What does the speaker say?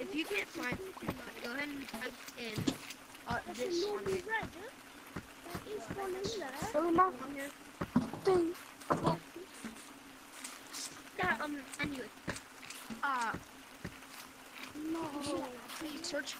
If you can't find it, go ahead and type in uh, this one Yeah, um, anyway. Uh, No. search.